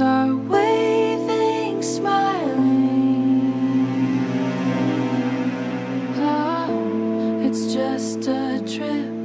are waving, smiling. Oh, it's just a trip.